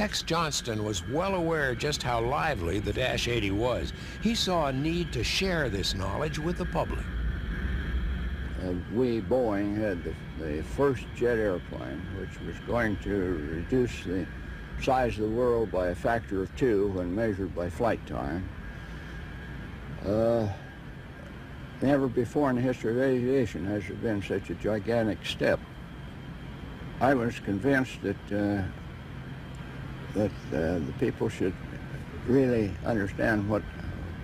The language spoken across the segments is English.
Tex Johnston was well aware just how lively the Dash 80 was. He saw a need to share this knowledge with the public. Uh, we, Boeing, had the, the first jet airplane, which was going to reduce the size of the world by a factor of two when measured by flight time. Uh, never before in the history of aviation has there been such a gigantic step. I was convinced that uh, that uh, the people should really understand what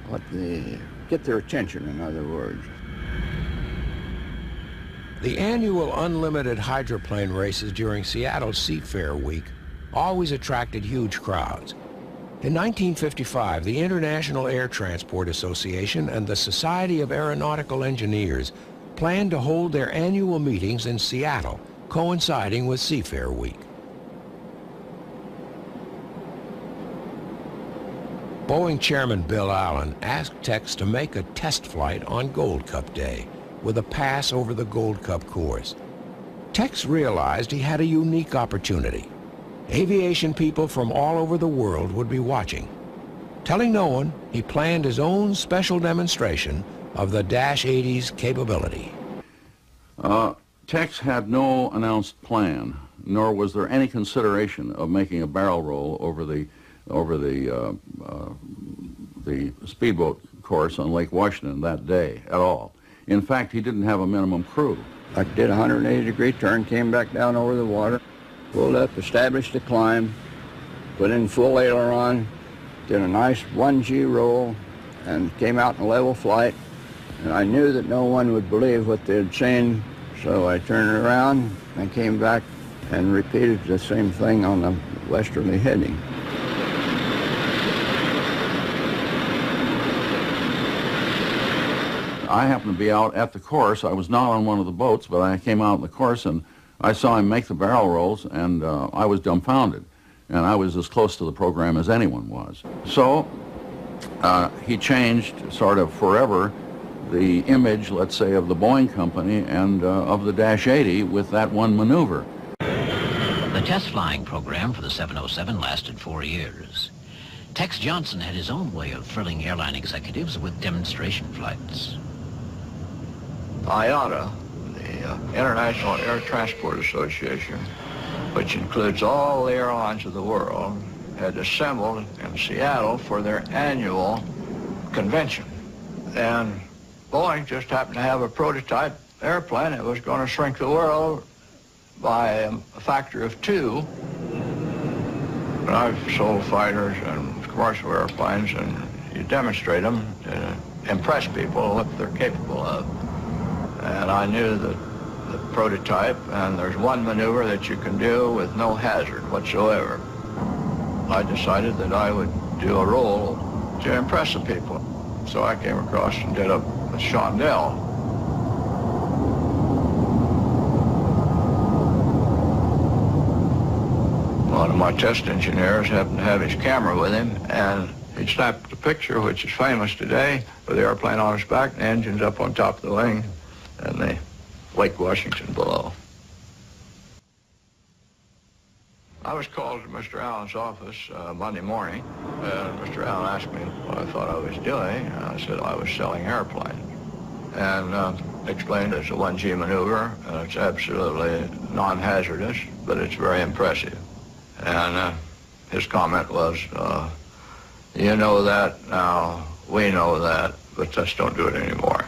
what the get their attention. In other words. The annual unlimited hydroplane races during Seattle Seafair Week always attracted huge crowds. In 1955, the International Air Transport Association and the Society of Aeronautical Engineers planned to hold their annual meetings in Seattle, coinciding with Seafair Week. Boeing Chairman Bill Allen asked Tex to make a test flight on Gold Cup Day with a pass over the Gold Cup course. Tex realized he had a unique opportunity. Aviation people from all over the world would be watching. Telling no one, he planned his own special demonstration of the Dash 80's capability. Uh, Tex had no announced plan, nor was there any consideration of making a barrel roll over the over the uh, uh, the speedboat course on Lake Washington that day at all. In fact, he didn't have a minimum crew. I did a 180 degree turn, came back down over the water pulled up, established the climb, put in full aileron, did a nice 1G roll, and came out in a level flight. And I knew that no one would believe what they had seen, so I turned around and came back and repeated the same thing on the westerly heading. I happened to be out at the course. I was not on one of the boats, but I came out in the course and I saw him make the barrel rolls, and uh, I was dumbfounded. And I was as close to the program as anyone was. So uh, he changed sort of forever the image, let's say, of the Boeing company and uh, of the Dash 80 with that one maneuver. The test flying program for the 707 lasted four years. Tex Johnston had his own way of thrilling airline executives with demonstration flights. IATA uh, International Air Transport Association, which includes all the airlines of the world, had assembled in Seattle for their annual convention. And Boeing just happened to have a prototype airplane that was going to shrink the world by a factor of two. And I've sold fighters and commercial airplanes, and you demonstrate them to impress people what they're capable of. And I knew that the prototype, and there's one maneuver that you can do with no hazard whatsoever. I decided that I would do a roll to impress the people. So I came across and did a, a chandelle. One of my test engineers happened to have his camera with him, and he snapped a picture, which is famous today, with the airplane on its back, and the engines up on top of the wing, and the Lake Washington below. I was called to Mr. Allen's office uh, Monday morning, and Mr. Allen asked me what I thought I was doing, and I said I was selling airplanes. And uh, explained it's a 1G maneuver, and it's absolutely non-hazardous, but it's very impressive. And uh, his comment was, uh, you know that now, we know that, but just don't do it anymore.